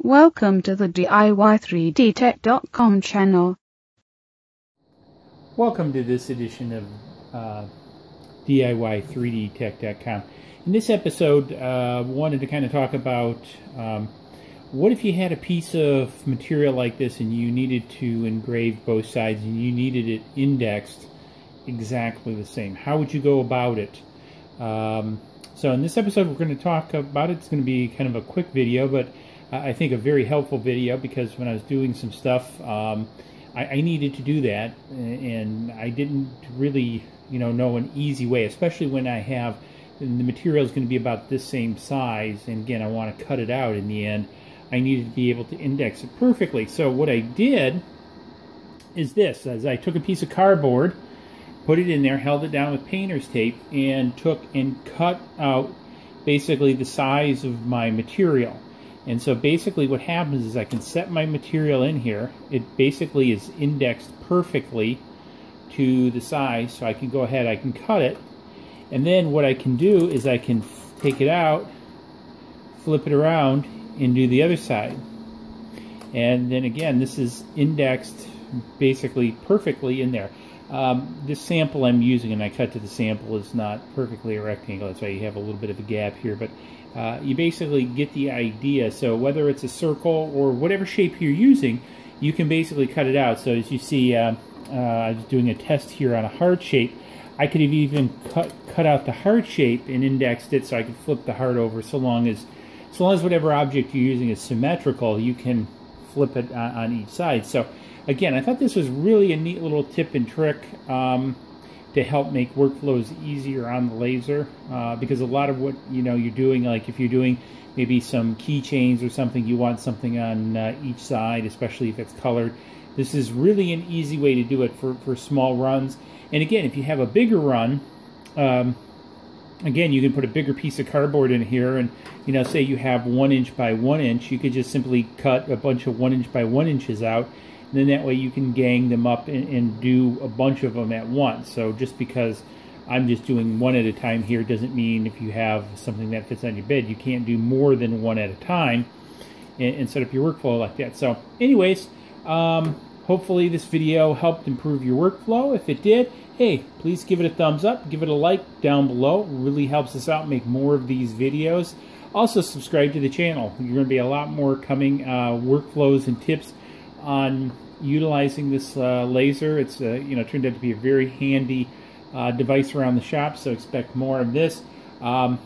Welcome to the DIY3DTech.com channel. Welcome to this edition of uh, DIY3DTech.com. In this episode, uh, wanted to kind of talk about um, what if you had a piece of material like this and you needed to engrave both sides and you needed it indexed exactly the same? How would you go about it? Um, so in this episode, we're going to talk about it. It's going to be kind of a quick video, but I think a very helpful video because when I was doing some stuff, um, I, I, needed to do that, and I didn't really, you know, know an easy way, especially when I have the material is going to be about this same size, and again, I want to cut it out in the end. I needed to be able to index it perfectly. So what I did is this: as I took a piece of cardboard put it in there, held it down with painter's tape, and took and cut out basically the size of my material. And so basically what happens is I can set my material in here. It basically is indexed perfectly to the size, so I can go ahead, I can cut it. And then what I can do is I can take it out, flip it around, and do the other side. And then again, this is indexed basically perfectly in there. Um, this sample I'm using, and I cut to the sample, is not perfectly a rectangle. That's why you have a little bit of a gap here. But uh, you basically get the idea. So whether it's a circle or whatever shape you're using, you can basically cut it out. So as you see, uh, uh, I was doing a test here on a heart shape. I could have even cut cut out the heart shape and indexed it so I could flip the heart over. So long as, so long as whatever object you're using is symmetrical, you can flip it on, on each side. So again, I thought this was really a neat little tip and trick um, to help make workflows easier on the laser uh, because a lot of what you know you're doing, like if you're doing maybe some keychains or something, you want something on uh, each side, especially if it's colored. This is really an easy way to do it for, for small runs. And again, if you have a bigger run, um, again, you can put a bigger piece of cardboard in here and, you know, say you have one inch by one inch, you could just simply cut a bunch of one inch by one inches out then that way you can gang them up and, and, do a bunch of them at once. So just because I'm just doing one at a time here doesn't mean if you have something that fits on your bed, you can't do more than one at a time and, and set up your workflow like that. So anyways, um, hopefully this video helped improve your workflow. If it did, hey, please give it a thumbs up, give it a like down below. It really helps us out make more of these videos. Also subscribe to the channel. You're going to be a lot more coming uh, workflows and tips on utilizing this uh, laser. It's uh, you know turned out to be a very handy uh, device around the shop, so expect more of this. Um,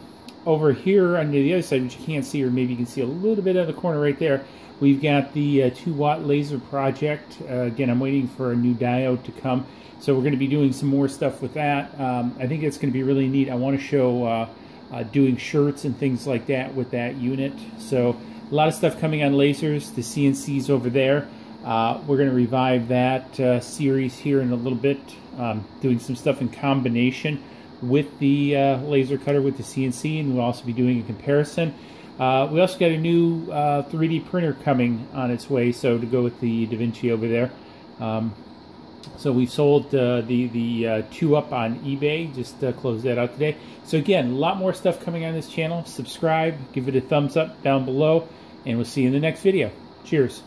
over here on the other side, which you can't see, or maybe you can see a little bit of the corner right there, we've got the uh, 2 watt laser project. Uh, again, I'm waiting for a new diode to come, so we're going to be doing some more stuff with that. Um, I think it's going to be really neat. I want to show uh, doing shirts and things like that with that unit. So a lot of stuff coming on lasers. The CNC's over there. Uh, we're going to revive that uh, series here in a little bit, um, doing some stuff in combination with the uh, laser cutter with the CNC, and we'll also be doing a comparison. Uh, we also got a new 3D uh, printer coming on its way, so to go with the DaVinci over there. Um, so we sold uh, the the TwoUp on eBay. Just closed that out today. So again, a lot more stuff coming on this channel. Subscribe, give it a thumbs up down below, and we'll see you in the next video. Cheers.